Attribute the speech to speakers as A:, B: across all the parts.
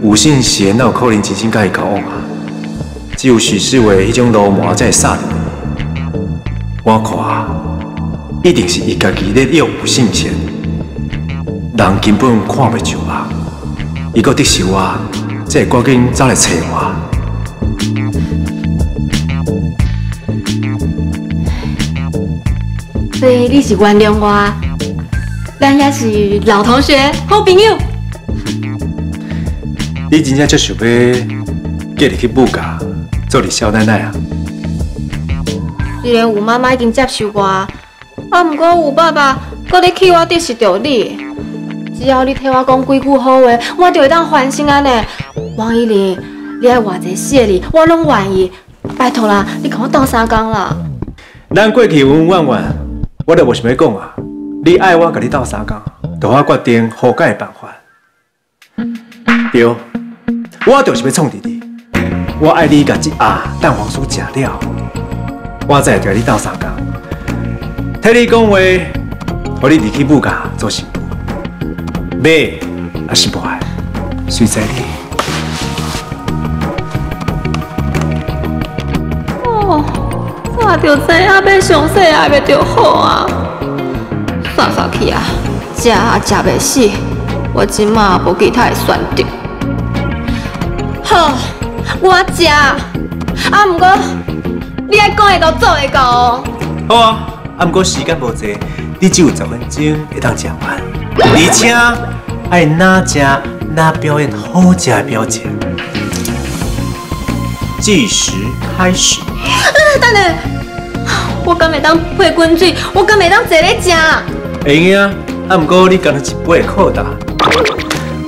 A: 吴信贤哪有可能真心甲伊交往啊？只有许世伟迄种流氓才会杀着我看，一定是伊家己咧诱吴信贤，人根本看袂上啊！伊搁得手我，才会赶紧走来找我。
B: 所以你是原谅我，咱也是老同学、好朋友。
A: 你真正就想要叫你去母家做你小奶奶啊？
B: 虽然吴妈妈已经接受我，啊，不过吴爸爸搁咧气我得失着你。只要你替我讲几句好话，我就会当欢心安尼。王依玲，你爱偌济谢你，我拢愿意。拜托啦，你跟我斗三工啦。
A: 咱过去温温婉婉。我都无想要讲啊！你爱我，甲你斗三工，就我决定好解办法。对，我就是要创弟弟。我爱你，甲这鸭蛋黄酥食了，我再甲你斗三工。替你讲话，互你离开母家做媳妇。买也是不爱，随在你。
B: 哦。我着知影要上细也袂着好啊！算算去啊，食也食袂死，我今嘛无其他的选择。好，我食。啊，毋过你爱讲会到做会到。
A: 好啊，啊，毋过时间无济，你只有十分钟会当食完，而且爱哪食哪表演好食的表情。计时开始。
B: 等等。我敢会当配滚水，我敢会当坐咧食。
A: 会啊，啊，不过你干了一杯可大。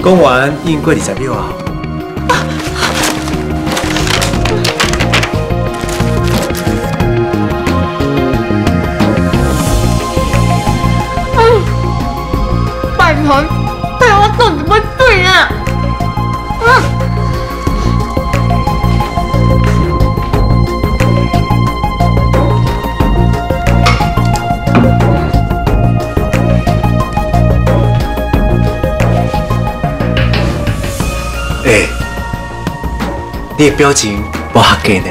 A: 讲完已经过二十秒啊。你的表情不合格呢。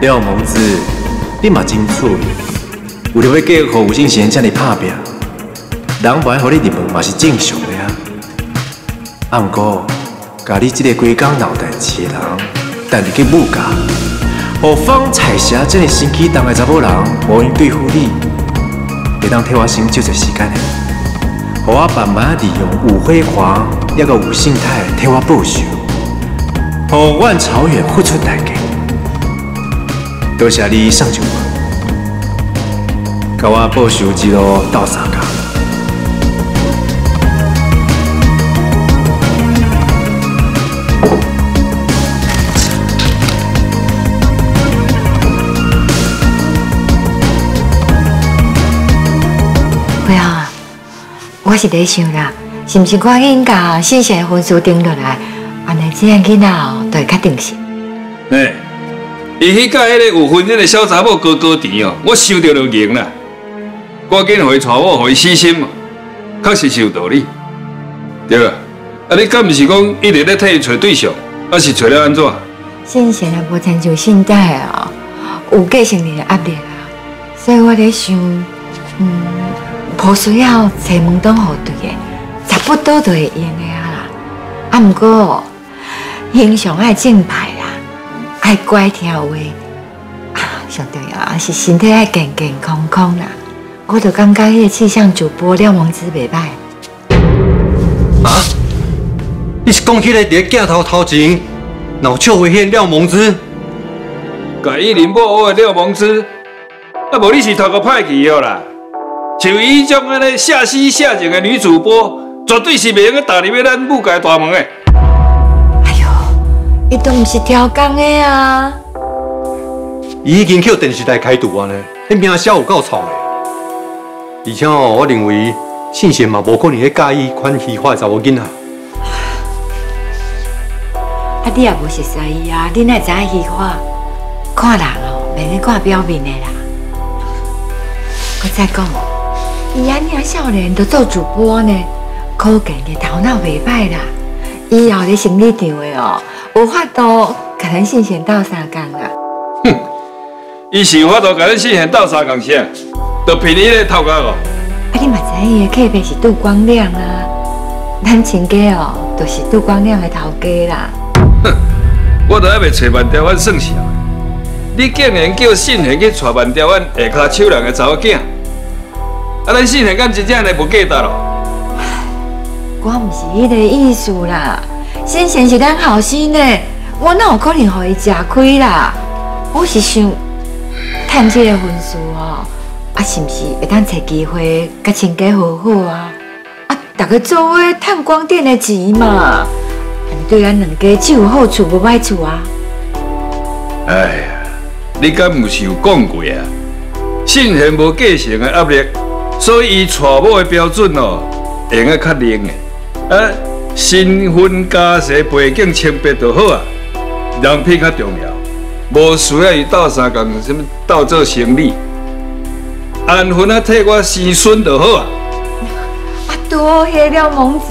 A: 廖蒙子，你嘛真趣，为了要嫁给吴姓贤，这么打拼，人不爱和你入门嘛是正常的啊。啊，不过，家你这个规工脑袋切人。带你去母家，何方彩霞这个心机重的查某人，无用对付你，会当替我省少少时间的。和我慢慢利用吴辉煌，一个吴信泰替我报仇，和万朝远付出代价。多谢你上酒我，甲我报仇之路到三家。
C: 我是在想啦，是不是赶紧把新鲜的分数定落来，安尼这样囡仔哦，就会较定心。
D: 哎，伊去甲迄个有婚姻的小查某哥哥甜哦，我收到就赢啦。赶紧回娶我，互伊死心嘛，确实是有道理。对啊，啊你敢毋是讲一直咧替伊找对象，还是找了安怎？
C: 新鲜的无亲像现在啊，有继承你的压力啊，所以我在想，嗯。不需要找门当户对的，差不多就会用的啊啦。啊，不过英雄爱正派啦，爱乖听话啊，上重要是身体爱健健康康啦。我就感觉迄个气象主播廖王子袂歹。
E: 啊？你是讲起来伫镜头头前脑笑危险廖蒙子？
D: 改伊林某我的廖蒙子，啊无你是头个歹去哦啦。像伊种安尼下死下贱的女主播，绝对是袂用去踏入咱母家大门的。
C: 哎呦，伊都毋是超工的啊！
E: 伊已经去电视台开赌啊呢，迄名声有够臭的。而且哦，我认为信贤嘛无可能会介意款虚华的查某囡仔。
C: 啊，你也无熟悉伊啊，你哪会知影伊看？看人哦，袂去看表面的啦。我再讲，伊安尼少年都做主播呢，可见的头脑袂歹啦。以后咧生理场的哦，有法度甲咱信贤斗相共啊。
D: 哼，伊是有法度甲咱信贤斗相共啥？都凭你迄个头壳哦。
C: 啊，你嘛知伊的客户是杜光亮啊，咱亲家哦，都是杜光亮的头家啦。
D: 哼，我都还未找万条湾算啥？你竟然叫信贤去娶万条湾下骹手人的查某囝？啊，咱信贤敢真正来无价值咯？
C: 我唔是迄个意思啦，先生是咱后生呢，我哪有可能互伊吃亏啦？我是想趁这个分数哦，啊，是毋是会当找机会甲亲家好好啊？啊，大家做伙趁光电的钱嘛，对咱两家只有好处无歹处啊？
D: 哎呀，你敢毋是有讲过啊？信贤无继承的压力，所以伊娶某的标准哦，会用较灵的。啊，身份、家世、背景清白就好啊，人品较重要，无需要伊斗相共，什么斗做生理，安分啊替我生孙就好啊。
C: 啊，多谢了蒙子，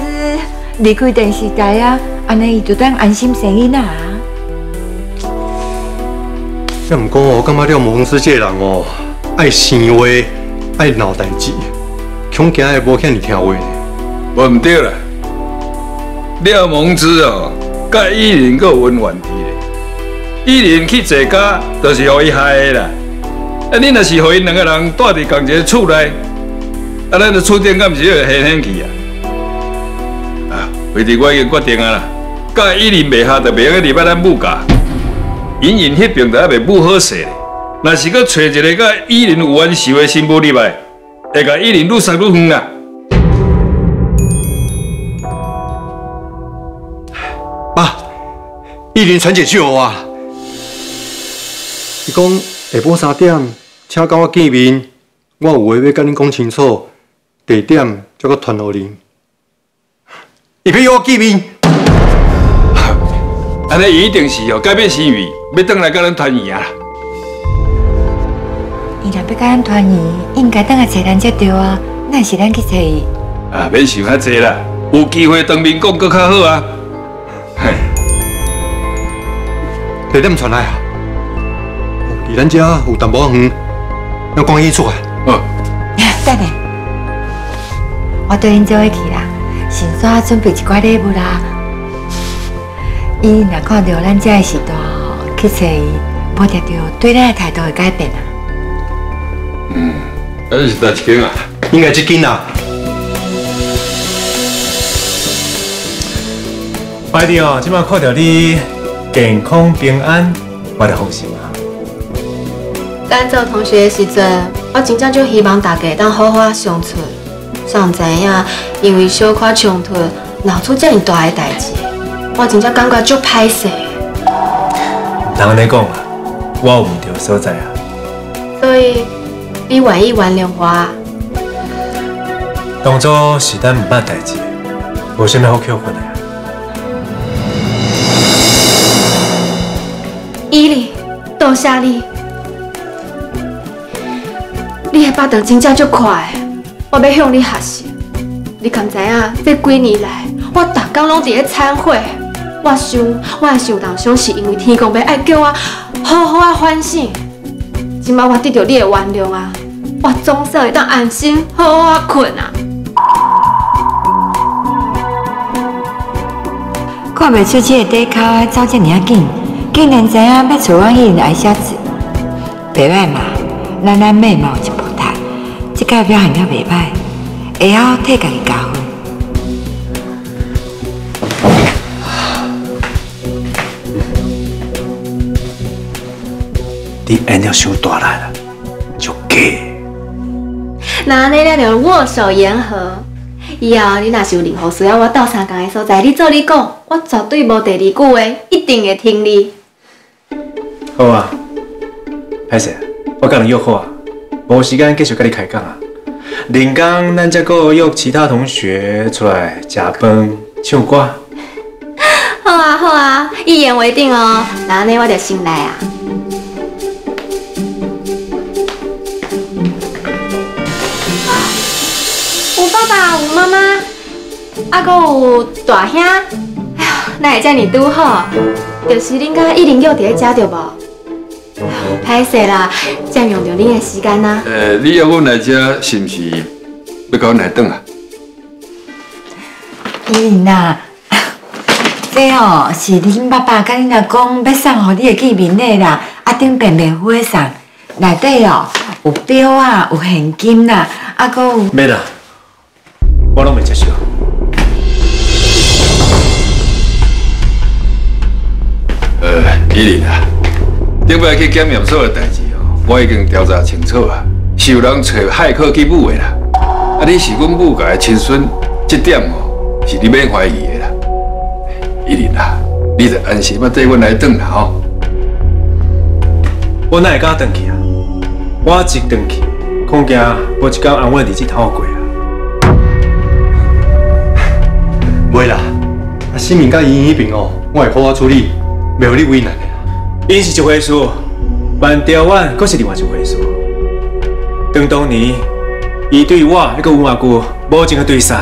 C: 离开电视台啊，安尼伊就当安心生囡仔啊。
E: 要毋讲我感觉了蒙子这人哦，爱生话，爱闹代志，恐惊会无遐尼听话呢。
D: 无毋对啦。廖蒙之哦，甲依林阁有冤怨伫咧。依林去坐家，就是互伊害的啦。啊，恁若是互因两个人住伫同一个厝内，啊，咱的厝顶敢毋是要掀掀去啊？啊，为伫我已经决定啊啦，甲依林袂合，就袂用去入摆咱母家。因因迄边就还袂母好势咧。若是搁找一个甲伊林有冤仇的新妇入来，会甲伊林愈杀愈远啊！
E: 爸，伊林传简讯我啊，伊讲下晡三点，请甲我见面，我有话要甲恁讲清楚，地点再搁传互恁。伊要约我见面，
D: 安尼伊一定是哦改变心意，要转来甲咱团圆啊！
C: 伊若要甲咱团圆，应该等下找咱才对啊，哪是咱去找伊？
D: 啊，免想遐济啦，有机会当面讲搁较好啊！嘿，
E: 地点传来啊，离咱遮有淡薄远，要赶伊出来。
D: 嗯，
C: 等下，我对恁做伙去啦，先煞准备一寡礼物啦。伊若看到咱遮的时去找伊，无定着对咱的态度会改变啊。
D: 嗯，那是哪一间啊？
E: 应该这间啊，
A: 怀弟哦，今晚看到你健康平安，我就放心啊。
B: 咱做同学的时阵，我真正就希望大家当好好相处。上知影，因为小可冲突，闹出这么大的代志，我真正感觉足歹势。
A: 人安尼讲啊，我有毋对所在啊。
B: 所以，你愿意原谅我啊？
A: 当初是咱毋捌代志，无啥物好扣分的啊。
B: 伊利，多谢你，你的巴掌真正足快，我要向你学习。你敢知影？这几年来，我逐工拢伫咧忏悔。我想，我的受当伤是因为天公要爱叫我好好啊反省。即摆我得到你的原谅啊，我总算会当安心好好啊困啊。
C: 看袂出这个底卡走这么紧，竟然知影要找我迄个矮小子，袂歹嘛？咱咱妹嘛有一步踏，这个表现了袂歹，会晓替家己加分。
A: 你演了伤大力了，就假。
B: 那安尼咱就握手言和。以后你若是有任何需要我斗相共的所在，你做你讲，我绝对无第二句话，一定会听你。
A: 好啊，歹势，我甲你约好啊，无时间继续甲你开讲啊。另工咱再个约其他同学出来食饭、唱歌。
B: 好啊好啊，一言为定哦。那安尼我就先来啊。妈妈，啊，搁有大兄。哎呀，那会遮尔拄好，就是恁甲一零六伫咧遮着无？歹势啦，占用着恁的时间啊。
D: 呃，你要阮来遮，是毋是要甲阮来等啊？
C: 依琳呐，这哦是恁爸爸甲恁阿公要送互你的见面礼啦，啊顶便袂花送，内底哦有表啊，有现金啦，啊搁有
A: 免啦，我拢袂接受。
D: 呃，依琳啊，顶摆去检验所的代志哦，我已经调查清楚啊，是有人找骇客去母的啦。啊，你是阮母家的亲孙，这点哦是你免怀疑的啦。依琳啊，你得安心啊，带阮来转啦吼。
A: 我哪会敢转去啊？我一转去，恐惊我一天安稳日子通过
E: 袂啦，啊，新民甲伊迄边哦，我会好好处理，袂有你为难的啦。
A: 因是一回事，万条湾阁是另外一回事。当当年，伊对我迄个有阿姑无情的对杀，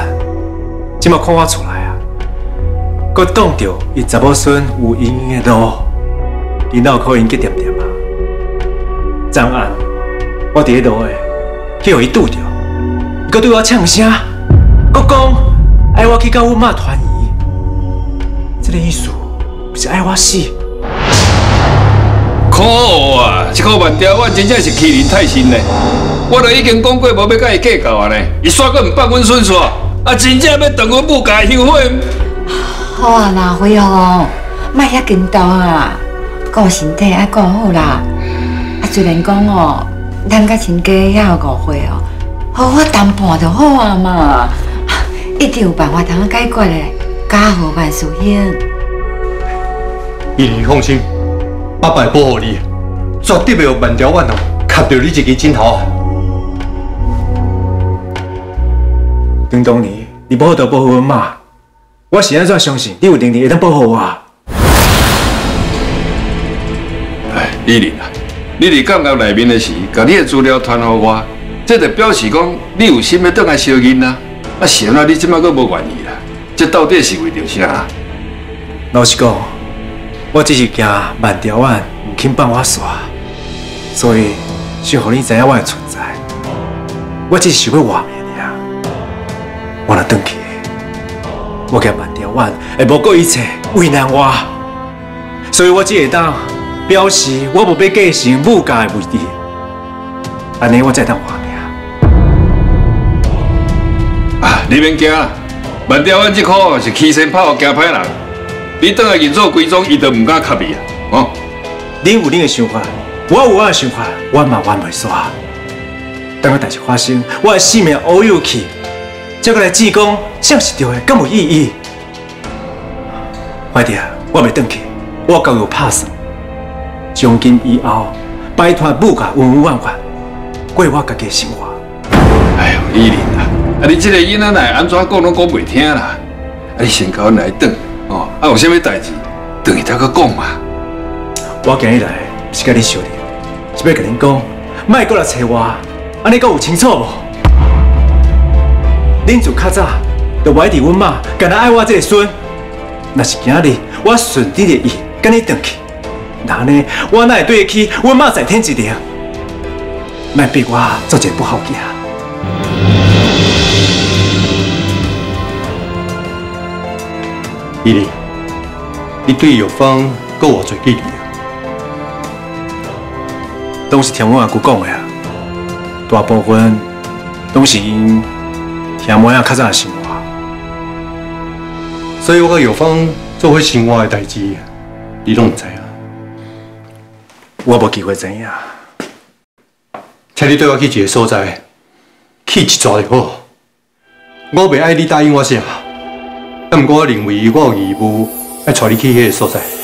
A: 即马看我出来啊，阁挡着伊查某孙有阴影的路，伊哪有可能去点点啊？昨暗我伫迄路诶，去互伊拄着，伊阁对我呛声，阁讲爱我去甲阮妈团圆，这个意思是爱我死。
D: 可恶啊！这个万条我真正是欺人太甚嘞！我都已经讲过无要甲伊计较啊呢，伊煞阁毋放阮顺煞，啊真正要断阮母家后悔。
C: 好啊啦，辉宏，莫遐紧张啊，顾身体爱顾好啦。啊，虽然讲哦，咱甲亲家遐有误会哦，好好谈判就好啊嘛，一定有办法通解决的，家和万事兴。
E: 依琳放心，爸爸会保护你，绝对袂有万条万哦，卡着你一支枕头啊！
A: 当当年你保护到保护阮妈，我是安怎相信你有能力会当保护我？
D: 哎，依琳啊，你伫监狱内面的时，把你的资料传给我，这就表示讲你有心要倒来相认啊。啊，是啊你即摆佫无愿意啦？这到底是为着啥？
A: 老实讲，我只是惊万条丸唔肯放我煞，所以想互你知影我的存在。我只是想要活命尔。我若转去，我惊万条丸会无顾一切为难我，所以我只会当表示我无要继承母家的位置，安尼我才当活
D: 你免惊啦，万条丸这颗是欺身怕互惊歹人，你等下认错归宗，伊都唔敢卡你啊！哦，
A: 你有你的想法，我有我的想法，我嘛冤袂煞。等个代志发生，我的性命乌有去，再过来指讲啥是对的，敢有意义？怀弟啊，我袂转去，我交有拍算，从今以后摆脱母家恩恩怨怨，过我家己的生活。
D: 哎呦，依林啊，啊你这个囡仔来安怎讲拢讲袂听啦？啊你先甲阮来转，哦，啊有啥物代志，转去再搁讲嘛。
A: 我今日来是甲你相认，是要甲恁讲，莫过来找我，安尼讲有清楚无？恁自较早就怀疑阮妈干那爱我这个孙，若是今日我顺你的意，甲你转去，那呢我哪会对得起阮妈在天之灵？莫逼我做一个不好囝。
E: 依琳，你对药方够偌侪记忆啊？
A: 拢是听阮阿姑讲的啊，大部分拢是因听妹仔较早的生活。
E: 所以我甲药方做伙生活的代志，你拢唔知啊？
A: 我无机会知影。
E: 请你带我去一个所在，去一撮就好。我袂爱你答应我啥，啊，毋过我认为我有义务要带你去迄个所在。